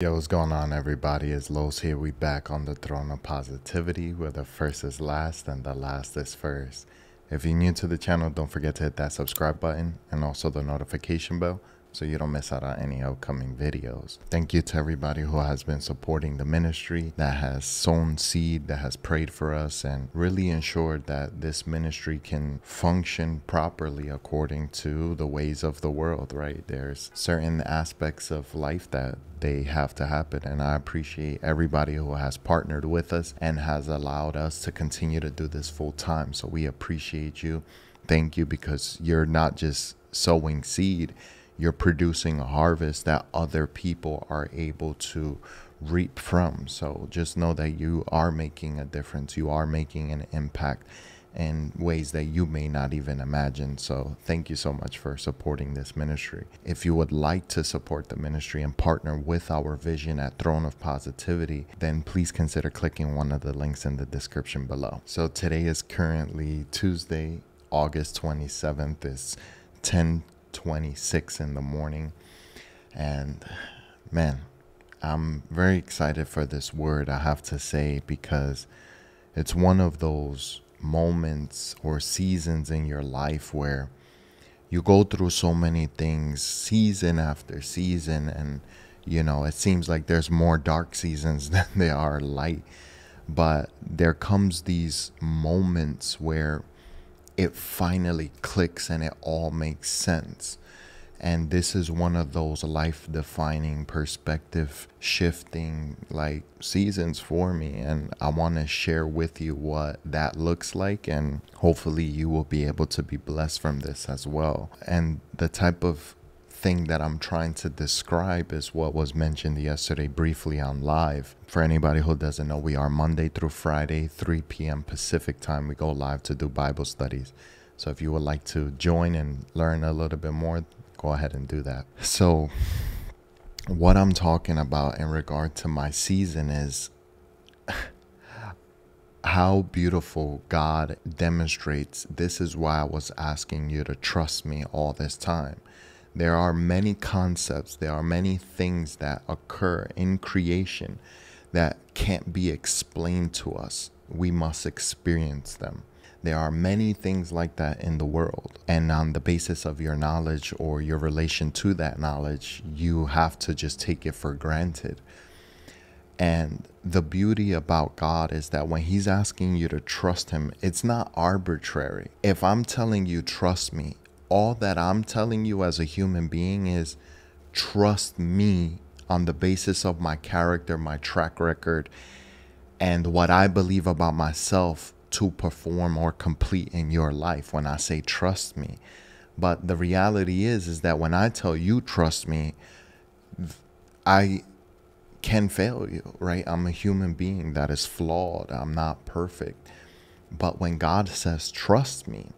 Yo, what's going on, everybody? It's Los here. We back on the throne of positivity, where the first is last and the last is first. If you're new to the channel, don't forget to hit that subscribe button and also the notification bell so you don't miss out on any upcoming videos. Thank you to everybody who has been supporting the ministry, that has sown seed, that has prayed for us, and really ensured that this ministry can function properly according to the ways of the world, right? There's certain aspects of life that they have to happen. And I appreciate everybody who has partnered with us and has allowed us to continue to do this full time. So we appreciate you. Thank you because you're not just sowing seed, you're producing a harvest that other people are able to reap from. So just know that you are making a difference, you are making an impact in ways that you may not even imagine. So, thank you so much for supporting this ministry. If you would like to support the ministry and partner with our vision at Throne of Positivity, then please consider clicking one of the links in the description below. So, today is currently Tuesday, August 27th. It's 10 26 in the morning. And man, I'm very excited for this word, I have to say, because it's one of those moments or seasons in your life where you go through so many things season after season and you know it seems like there's more dark seasons than there are light but there comes these moments where it finally clicks and it all makes sense. And this is one of those life defining perspective shifting like seasons for me. And i want to share with you what that looks like and hopefully you will be able to be blessed from this as well. And the type of thing that i'm trying to describe is what was mentioned yesterday briefly on live for anybody who doesn't know we are monday through friday 3 p.m pacific time we go live to do bible studies so if you would like to join and learn a little bit more go ahead and do that. So, what I'm talking about in regard to my season is how beautiful God demonstrates this is why I was asking you to trust me all this time. There are many concepts, there are many things that occur in creation that can't be explained to us. We must experience them. There are many things like that in the world. And on the basis of your knowledge or your relation to that knowledge, you have to just take it for granted. And the beauty about God is that when He's asking you to trust Him, it's not arbitrary. If I'm telling you, trust me, all that I'm telling you as a human being is trust me on the basis of my character, my track record, and what I believe about myself to perform or complete in your life when I say trust me. But the reality is is that when I tell you trust me, I can fail you, right? I'm a human being that is flawed. I'm not perfect. But when God says trust me,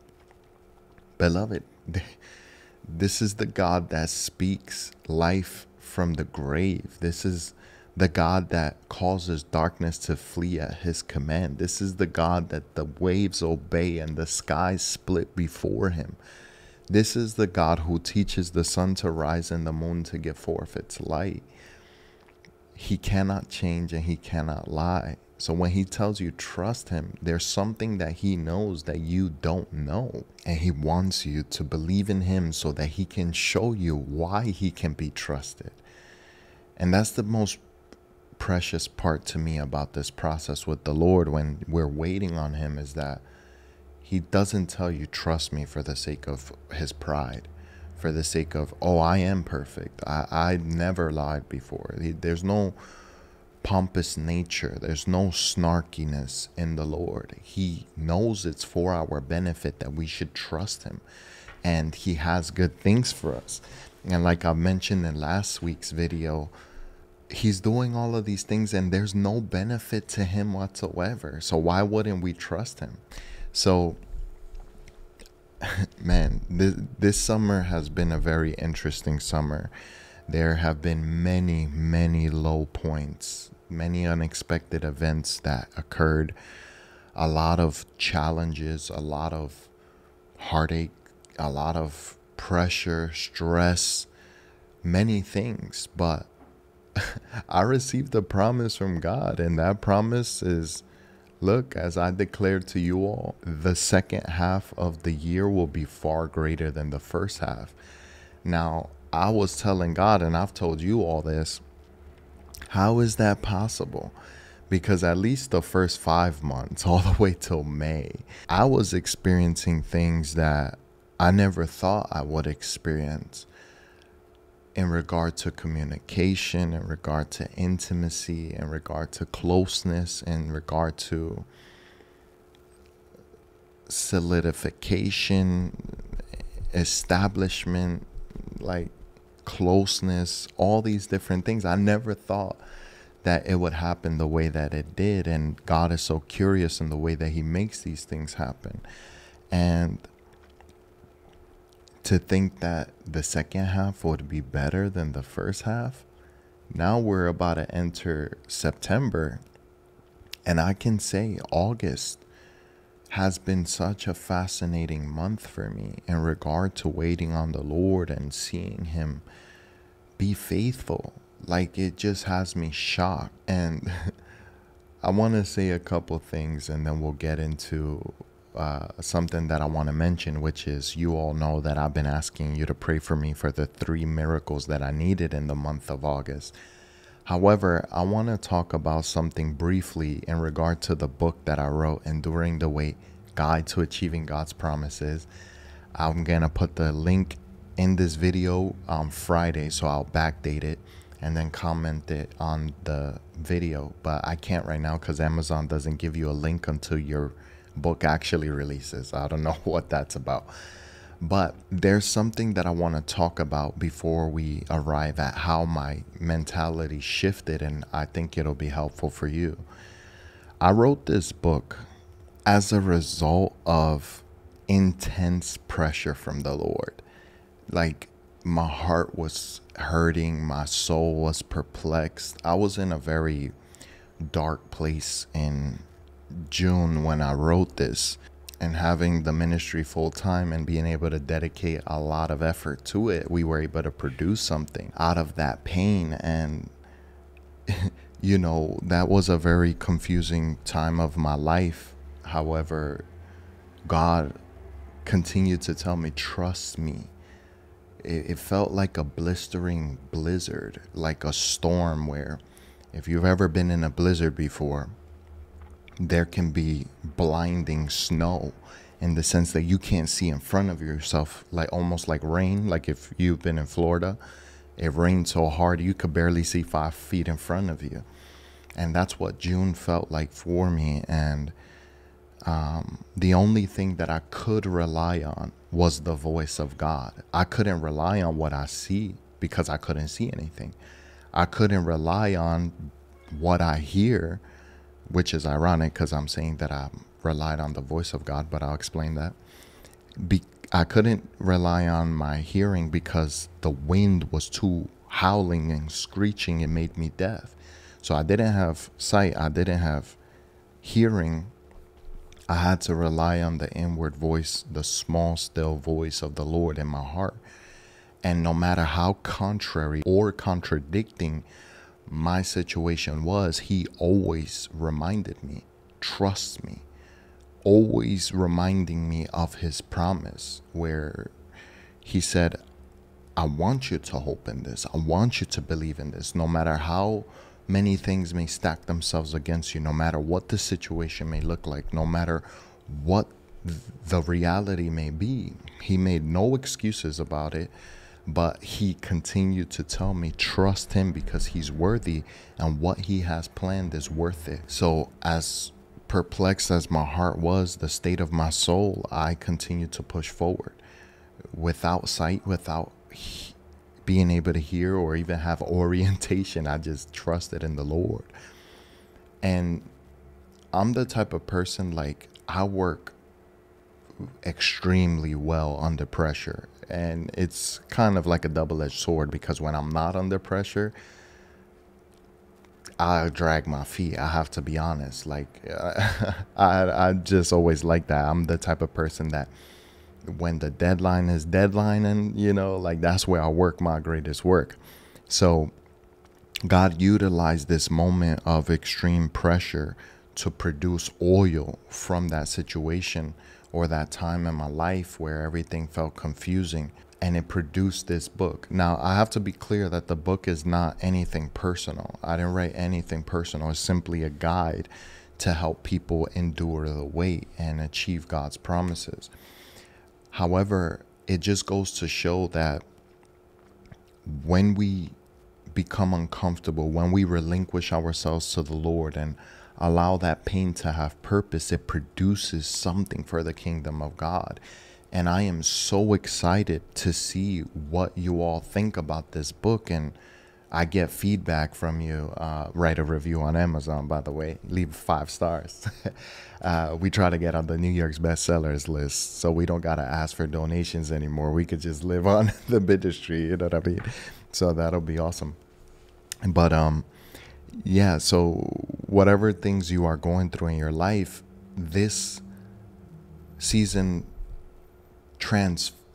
beloved, this is the God that speaks life from the grave. This is the God that causes darkness to flee at his command. This is the God that the waves obey and the skies split before him. This is the God who teaches the sun to rise and the moon to give forth its light. He cannot change and he cannot lie. So when he tells you trust him, there's something that he knows that you don't know. And he wants you to believe in him so that he can show you why he can be trusted. And that's the most precious part to me about this process with the Lord when we're waiting on Him is that He doesn't tell you, trust me, for the sake of His pride, for the sake of, oh, I am perfect. I, I never lied before. There's no pompous nature, there's no snarkiness in the Lord. He knows it's for our benefit that we should trust Him, and He has good things for us. And like I mentioned in last week's video, he's doing all of these things and there's no benefit to him whatsoever. So why wouldn't we trust him? So man, this this summer has been a very interesting summer. There have been many, many low points, many unexpected events that occurred, a lot of challenges, a lot of heartache, a lot of pressure, stress, many things, but I received a promise from God, and that promise is look, as I declared to you all, the second half of the year will be far greater than the first half. Now, I was telling God, and I've told you all this, how is that possible? Because at least the first five months, all the way till May, I was experiencing things that I never thought I would experience in regard to communication, in regard to intimacy, in regard to closeness, in regard to solidification, establishment, like closeness, all these different things. I never thought that it would happen the way that it did. And God is so curious in the way that He makes these things happen. And to think that the second half would be better than the first half. Now we're about to enter September, and I can say August has been such a fascinating month for me in regard to waiting on the Lord and seeing Him be faithful. Like it just has me shocked. And I want to say a couple things and then we'll get into uh, something that I want to mention, which is you all know that I've been asking you to pray for me for the three miracles that I needed in the month of August. However, I want to talk about something briefly in regard to the book that I wrote, Enduring the Wait Guide to Achieving God's Promises. I'm going to put the link in this video on Friday, so I'll backdate it and then comment it on the video. But I can't right now because Amazon doesn't give you a link until you're book actually releases. I don't know what that's about. But there's something that I want to talk about before we arrive at how my mentality shifted, and I think it'll be helpful for you. I wrote this book as a result of intense pressure from the Lord. Like, my heart was hurting, my soul was perplexed. I was in a very dark place in June when I wrote this and having the ministry full time and being able to dedicate a lot of effort to it, we were able to produce something out of that pain. And, you know, that was a very confusing time of my life. However, God continued to tell me, trust me. It, it felt like a blistering blizzard, like a storm where if you've ever been in a blizzard before, there can be blinding snow in the sense that you can't see in front of yourself, like almost like rain. Like if you've been in Florida, it rained so hard you could barely see five feet in front of you. And that's what June felt like for me. And um, the only thing that I could rely on was the voice of God. I couldn't rely on what I see because I couldn't see anything. I couldn't rely on what I hear which is ironic because I'm saying that I relied on the voice of God, but I'll explain that. Be- I couldn't rely on my hearing because the wind was too howling and screeching. It made me deaf. So I didn't have sight, I didn't have hearing. I had to rely on the inward voice, the small, still voice of the Lord in my heart. And no matter how contrary or contradicting my situation was, he always reminded me, trust me, always reminding me of his promise, where he said, I want you to hope in this. I want you to believe in this, no matter how many things may stack themselves against you, no matter what the situation may look like, no matter what the reality may be. He made no excuses about it but he continued to tell me trust him because he's worthy and what he has planned is worth it so as perplexed as my heart was the state of my soul i continued to push forward without sight without being able to hear or even have orientation i just trusted in the lord and i'm the type of person like i work extremely well under pressure and it's kind of like a double-edged sword because when I'm not under pressure, I drag my feet. I have to be honest. Like uh, I, I just always like that. I'm the type of person that when the deadline is deadline, and you know, like that's where I work my greatest work. So God utilized this moment of extreme pressure to produce oil from that situation or that time in my life where everything felt confusing and it produced this book. Now, I have to be clear that the book is not anything personal. I didn't write anything personal. It's simply a guide to help people endure the wait and achieve God's promises. However, it just goes to show that when we become uncomfortable, when we relinquish ourselves to the Lord and allow that pain to have purpose, it produces something for the kingdom of God. And I am so excited to see what you all think about this book. And I get feedback from you. Uh, write a review on Amazon, by the way. Leave five stars. uh, we try to get on the New York's bestsellers list, so we don't gotta ask for donations anymore. We could just live on the ministry. You know what I mean? So that'll be awesome. But um, yeah. So whatever things you are going through in your life, this season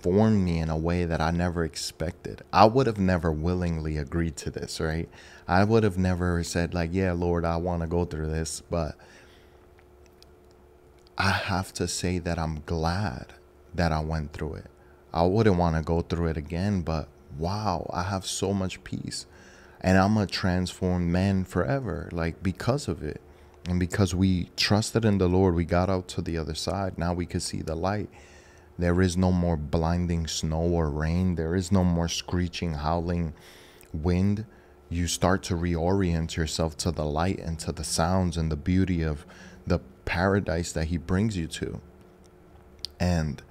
transformed me in a way that I never expected. I would have never willingly agreed to this, right? I would have never said, like, yeah, Lord, I want to go through this. But I have to say that I'm glad that I went through it. I wouldn't want to go through it again, but wow, I have so much peace. And I'm a transformed man forever, like because of it. And because we trusted in the Lord, we got out to the other side. Now we could see the light. There is no more blinding snow or rain. There is no more screeching, howling wind. You start to reorient yourself to the light and to the sounds and the beauty of the paradise that He brings you to. And,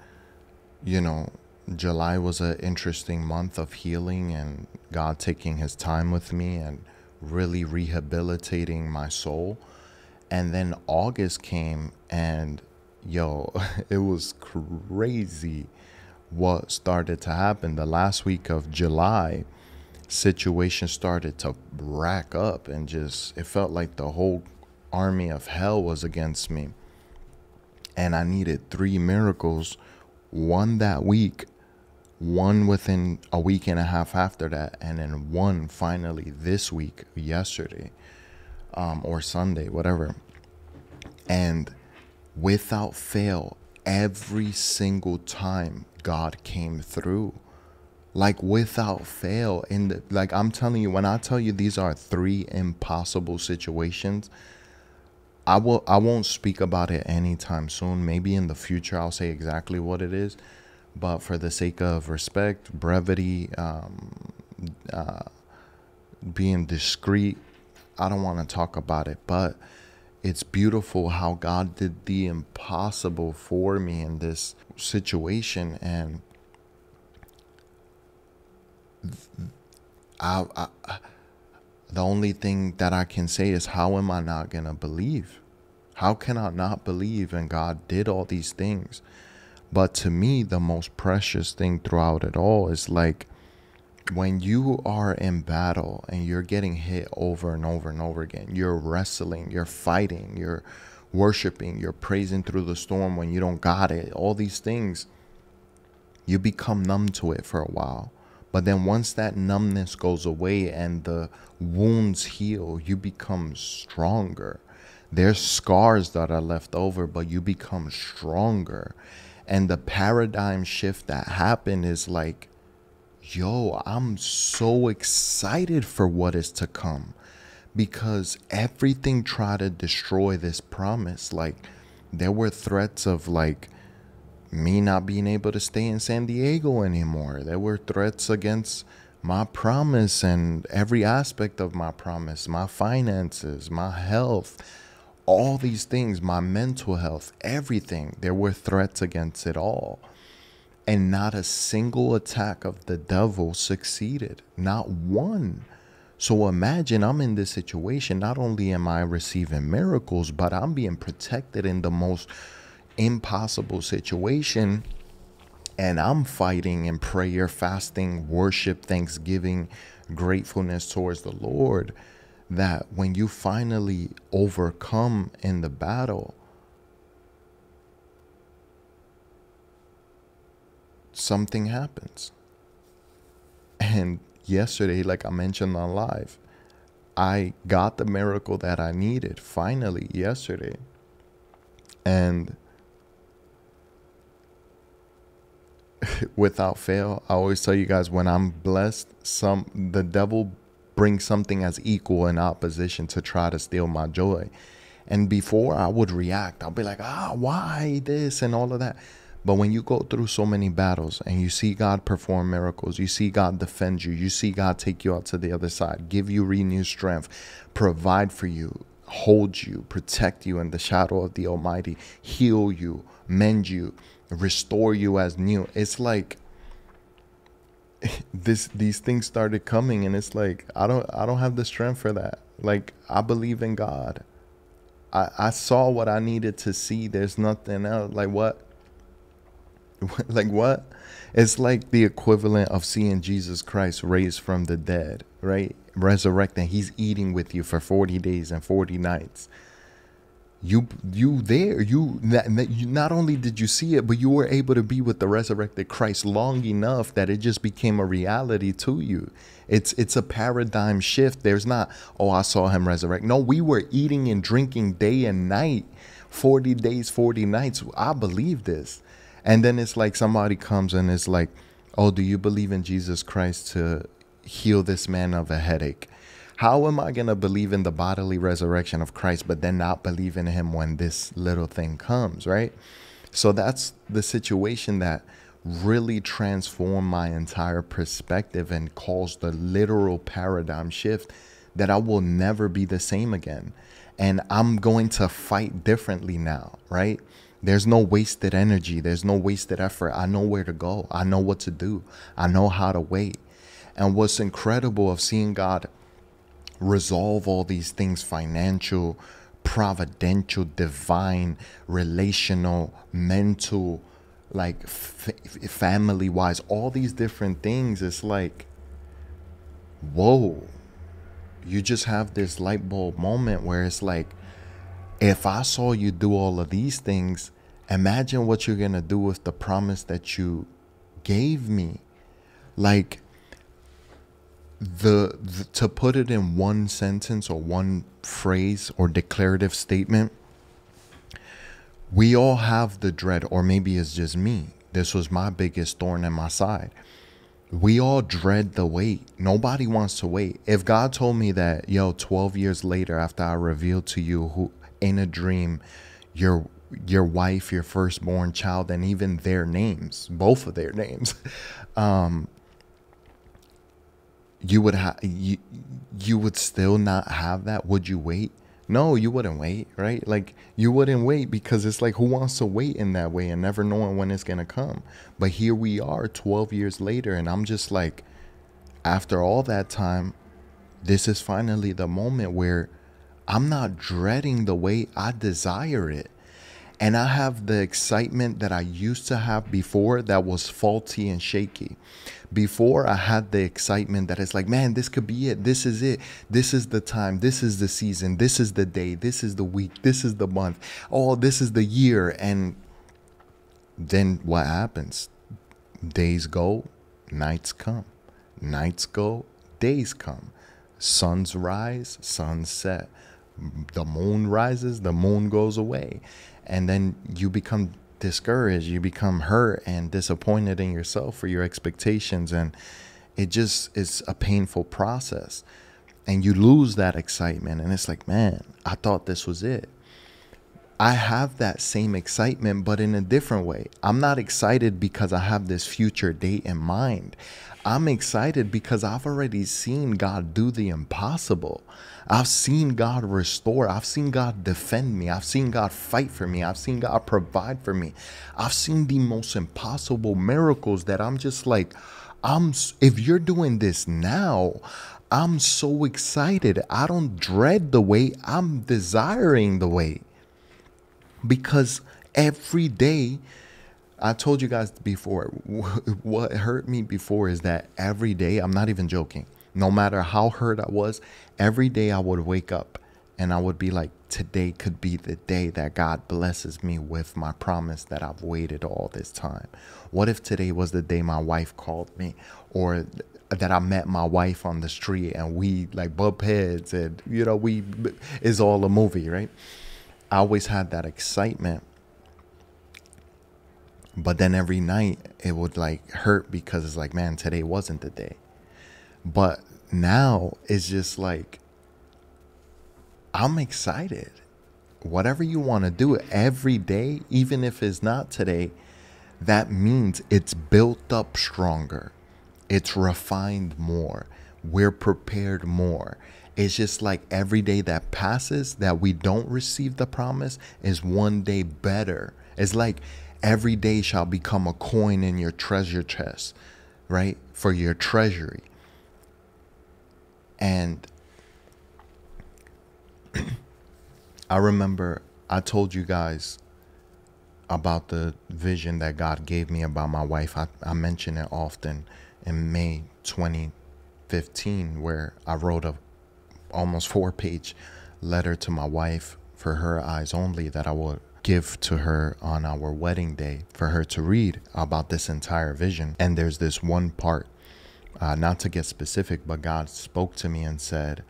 you know, July was an interesting month of healing and God taking His time with me and really rehabilitating my soul. And then August came and yo, it was crazy what started to happen. The last week of July, situation started to rack up and just, it felt like the whole army of hell was against me. And I needed three miracles, one that week, one within a week and a half after that, and then one finally this week, yesterday, um, or Sunday, whatever. And without fail, every single time God came through. Like without fail. And like I'm telling you, when I tell you these are three impossible situations, I will I won't speak about it anytime soon. Maybe in the future I'll say exactly what it is. But for the sake of respect, brevity, um, uh, being discreet, I don't want to talk about it. But it's beautiful how God did the impossible for me in this situation. And I, I, the only thing that I can say is, how am I not going to believe? How can I not believe? And God did all these things. But to me, the most precious thing throughout it all is like, when you are in battle and you're getting hit over and over and over again, you're wrestling, you're fighting, you're worshiping, you're praising through the storm when you don't got it, all these things, you become numb to it for a while. But then once that numbness goes away and the wounds heal, you become stronger. There's scars that are left over, but you become stronger. And the paradigm shift that happened is like, yo, I'm so excited for what is to come because everything tried to destroy this promise. Like, there were threats of like me not being able to stay in San Diego anymore. There were threats against my promise and every aspect of my promise, my finances, my health, all these things, my mental health, everything. There were threats against it all. And not a single attack of the devil succeeded. Not one. So imagine I'm in this situation. Not only am I receiving miracles, but I'm being protected in the most impossible situation. And I'm fighting in prayer, fasting, worship, thanksgiving, gratefulness towards the Lord. That when you finally overcome in the battle, something happens. And yesterday, like I mentioned on live, I got the miracle that I needed finally yesterday. And without fail, I always tell you guys when I'm blessed, some the devil brings something as equal in opposition to try to steal my joy. And before I would react, I'll be like, ah, why this and all of that. But when you go through so many battles and you see God perform miracles, you see God defend you, you see God take you out to the other side, give you renewed strength, provide for you, hold you, protect you in the shadow of the Almighty, heal you, mend you, restore you as new. It's like this these things started coming and it's like I don't I don't have the strength for that. Like I believe in God. I, I saw what I needed to see. There's nothing else. Like what? like what? It's like the equivalent of seeing Jesus Christ raised from the dead, right? Resurrecting. He's eating with you for 40 days and 40 nights. You you there. You that. not only did you see it, but you were able to be with the resurrected Christ long enough that it just became a reality to you. It's it's a paradigm shift. There's not, oh, I saw him resurrect. No, we were eating and drinking day and night, 40 days, 40 nights. I believe this. And then it's like somebody comes and is like, Oh, do you believe in Jesus Christ to heal this man of a headache? How am I going to believe in the bodily resurrection of Christ, but then not believe in him when this little thing comes, right? So that's the situation that really transformed my entire perspective and caused the literal paradigm shift that I will never be the same again. And I'm going to fight differently now, right? There's no wasted energy. There's no wasted effort. I know where to go. I know what to do. I know how to wait. And what's incredible of seeing God resolve all these things financial, providential, divine, relational, mental, like family wise, all these different things. It's like, whoa, you just have this light bulb moment where it's like, if I saw you do all of these things, imagine what you're going to do with the promise that you gave me. Like, the, the, to put it in one sentence or one phrase or declarative statement, we all have the dread, or maybe it's just me. This was my biggest thorn in my side. We all dread the wait. Nobody wants to wait. If God told me that, yo, 12 years later, after I revealed to you who in a dream your your wife, your firstborn child, and even their names, both of their names, um, you would have you, you would still not have that. Would you wait? No, you wouldn't wait, right? Like you wouldn't wait because it's like who wants to wait in that way and never knowing when it's gonna come. But here we are, twelve years later, and I'm just like, after all that time, this is finally the moment where I'm not dreading the way I desire it. And I have the excitement that I used to have before that was faulty and shaky. Before I had the excitement that it's like, man, this could be it. This is it. This is the time. This is the season. This is the day. This is the week. This is the month. Oh, this is the year. And then what happens? Days go, nights come. Nights go, days come. Suns rise, suns set the moon rises, the moon goes away. And then you become discouraged, you become hurt and disappointed in yourself for your expectations. And it just is a painful process. And you lose that excitement. And it's like, man, I thought this was it. I have that same excitement, but in a different way. I'm not excited because I have this future date in mind. I'm excited because I've already seen God do the impossible. I've seen God restore. I've seen God defend me. I've seen God fight for me. I've seen God provide for me. I've seen the most impossible miracles that I'm just like, I'm if you're doing this now, I'm so excited. I don't dread the wait. I'm desiring the wait. Because every day I told you guys before, what hurt me before is that every day, I'm not even joking, no matter how hurt I was, every day I would wake up and I would be like, today could be the day that God blesses me with my promise that I've waited all this time. What if today was the day my wife called me or that I met my wife on the street and we like bump heads and you know we is all a movie, right? I always had that excitement. But then every night it would like hurt because it's like, man, today wasn't the day. But now it's just like I'm excited. Whatever you want to do every day, even if it's not today, that means it's built up stronger. It's refined more. We're prepared more. It's just like every day that passes that we don't receive the promise is one day better. It's like every day shall become a coin in your treasure chest, right? For your treasury. And I remember I told you guys about the vision that God gave me about my wife. I, I mention it often in May 2015, where I wrote a almost four page letter to my wife for her eyes only that I would give to her on our wedding day for her to read about this entire vision. And there's this one part, uh, not to get specific, but God spoke to me and said,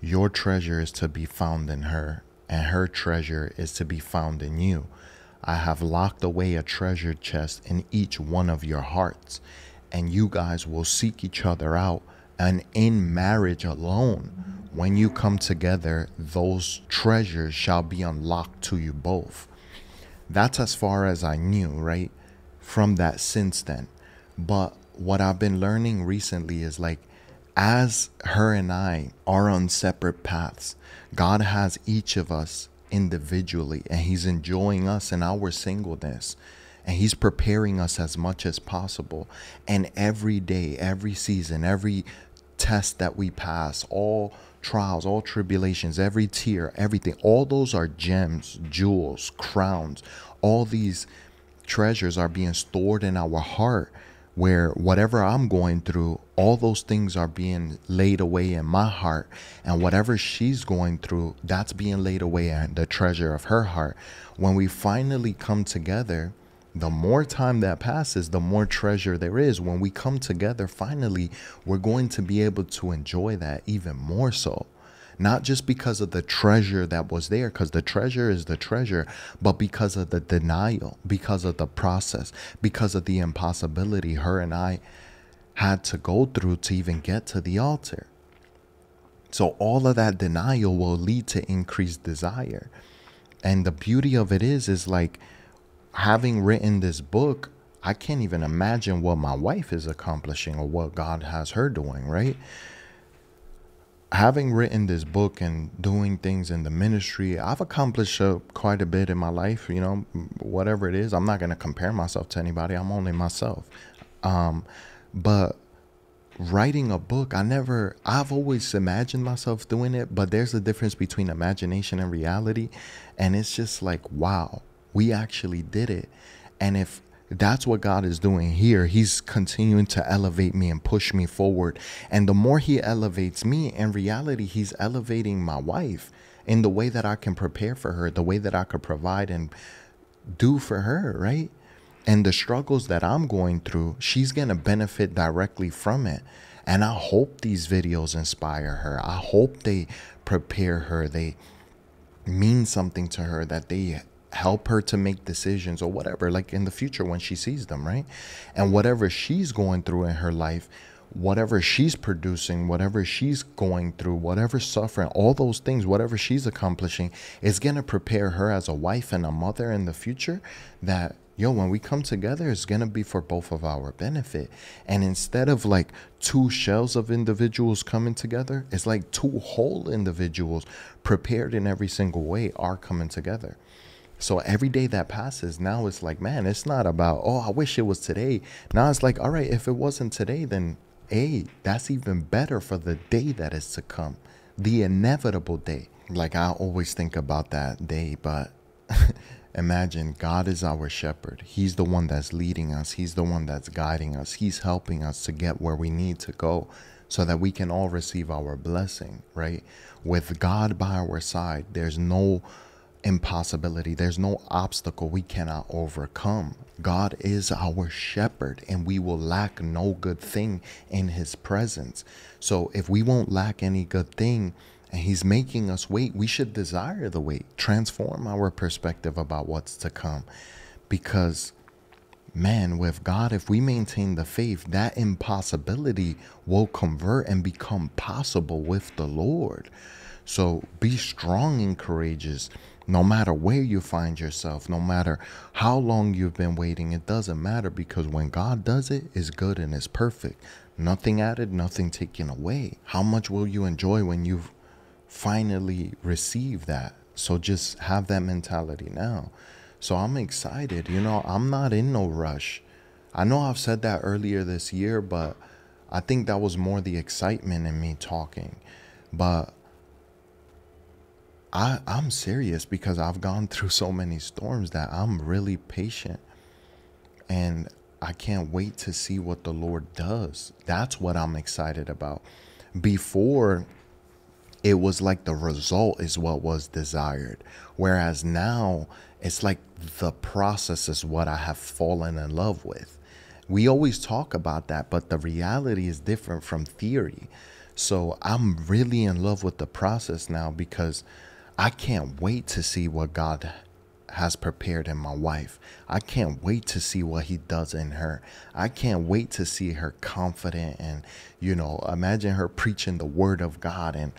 Your treasure is to be found in her, and her treasure is to be found in you. I have locked away a treasure chest in each one of your hearts, and you guys will seek each other out. And in marriage alone, when you come together, those treasures shall be unlocked to you both. That's as far as I knew, right? From that since then. But what I've been learning recently is like, as her and I are on separate paths, God has each of us individually and he's enjoying us in our singleness and he's preparing us as much as possible and every day every season every test that we pass all trials all tribulations every tear everything all those are gems jewels crowns all these treasures are being stored in our heart where whatever I'm going through, all those things are being laid away in my heart. And whatever she's going through, that's being laid away in the treasure of her heart. When we finally come together, the more time that passes, the more treasure there is. When we come together, finally, we're going to be able to enjoy that even more so not just because of the treasure that was there, because the treasure is the treasure, but because of the denial, because of the process, because of the impossibility her and I had to go through to even get to the altar. So, all of that denial will lead to increased desire. And the beauty of it is, is like having written this book, I can't even imagine what my wife is accomplishing or what God has her doing, right? having written this book and doing things in the ministry, I've accomplished quite a bit in my life. You know, whatever it is, I'm not going to compare myself to anybody. I'm only myself. Um, but writing a book, I never, I've always imagined myself doing it, but there's a difference between imagination and reality. And it's just like, wow, we actually did it. And if that's what God is doing here. He's continuing to elevate me and push me forward. And the more He elevates me, in reality, He's elevating my wife in the way that I can prepare for her, the way that I could provide and do for her, right? And the struggles that I'm going through, she's going to benefit directly from it. And I hope these videos inspire her. I hope they prepare her. They mean something to her, that they help her to make decisions or whatever, like in the future when she sees them, right? And whatever she's going through in her life, whatever she's producing, whatever she's going through, whatever suffering, all those things, whatever she's accomplishing, is going to prepare her as a wife and a mother in the future that, yo, when we come together, it's going to be for both of our benefit. And instead of like two shells of individuals coming together, it's like two whole individuals prepared in every single way are coming together. So every day that passes, now it's like, man, it's not about, oh, I wish it was today. Now it's like, all right, if it wasn't today, then hey, that's even better for the day that is to come, the inevitable day. Like I always think about that day, but imagine God is our shepherd. He's the one that's leading us, He's the one that's guiding us, He's helping us to get where we need to go so that we can all receive our blessing, right? With God by our side, there's no impossibility. There's no obstacle we cannot overcome. God is our shepherd and we will lack no good thing in his presence. So if we won't lack any good thing and he's making us wait, we should desire the wait, transform our perspective about what's to come. Because man, with God, if we maintain the faith, that impossibility will convert and become possible with the Lord. So be strong and courageous no matter where you find yourself, no matter how long you've been waiting, it doesn't matter because when God does it, it's good and it's perfect. Nothing added, nothing taken away. How much will you enjoy when you've finally received that? So just have that mentality now. So I'm excited. You know, I'm not in no rush. I know I've said that earlier this year, but I think that was more the excitement in me talking. But I, I'm serious because I've gone through so many storms that I'm really patient. And I can't wait to see what the Lord does. That's what I'm excited about. Before, it was like the result is what was desired. Whereas now, it's like the process is what I have fallen in love with. We always talk about that, but the reality is different from theory. So I'm really in love with the process now because I can't wait to see what God has prepared in my wife. I can't wait to see what he does in her. I can't wait to see her confident and, you know, imagine her preaching the word of God and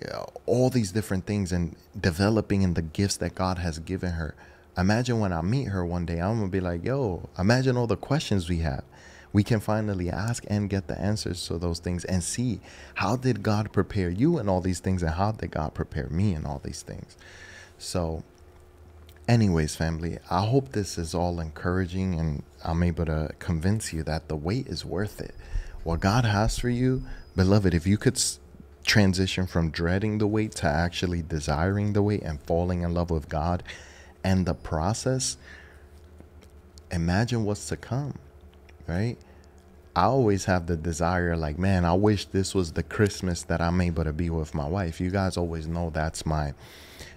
you know, all these different things and developing in the gifts that God has given her. Imagine when I meet her one day, I'm going to be like, yo, imagine all the questions we have we can finally ask and get the answers to those things and see how did God prepare you and all these things and how did God prepare me and all these things. So, anyways, family, I hope this is all encouraging and I'm able to convince you that the wait is worth it. What God has for you, beloved, if you could transition from dreading the wait to actually desiring the wait and falling in love with God and the process, imagine what's to come right? I always have the desire, like, man, I wish this was the Christmas that I'm able to be with my wife. You guys always know that's my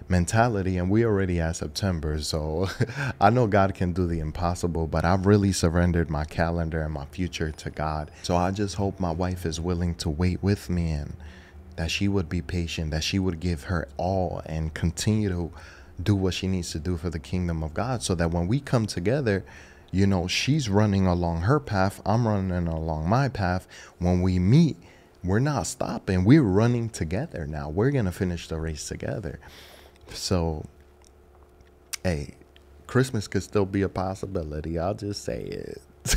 mentality, and we already at September, so I know God can do the impossible, but I've really surrendered my calendar and my future to God. So I just hope my wife is willing to wait with me and that she would be patient, that she would give her all and continue to do what she needs to do for the kingdom of God, so that when we come together, you know, she's running along her path, I'm running along my path. When we meet, we're not stopping. We're running together now. We're going to finish the race together. So, hey, Christmas could still be a possibility. I'll just say it.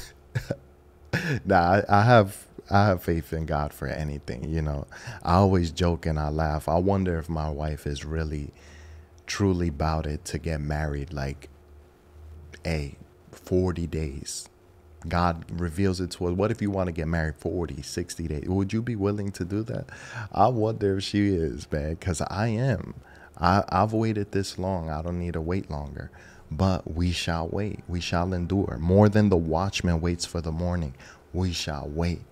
nah, I, I have I have faith in God for anything, you know. I always joke and I laugh. I wonder if my wife is really truly about it to get married like hey, 40 days. God reveals it to us. What if you want to get married 40, 60 days? Would you be willing to do that? I wonder if she is, man, because I am. I, I've waited this long. I don't need to wait longer. But we shall wait. We shall endure. More than the watchman waits for the morning, we shall wait.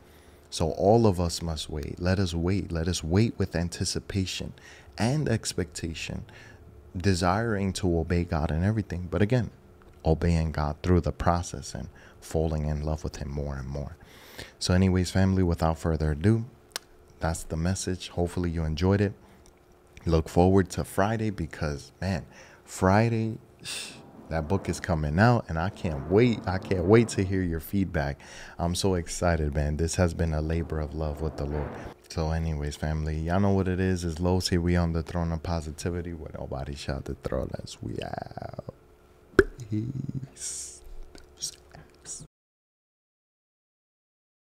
So all of us must wait. Let us wait. Let us wait with anticipation and expectation, desiring to obey God in everything. But again, obeying God through the process and falling in love with Him more and more. So, anyways, family, without further ado, that's the message. Hopefully, you enjoyed it. Look forward to Friday because, man, Friday, that book is coming out and I can't wait. I can't wait to hear your feedback. I'm so excited, man. This has been a labor of love with the Lord. So, anyways, family, y'all know what it is. It's Los here. We on the throne of positivity where nobody shall dethrone us. We out. Peace.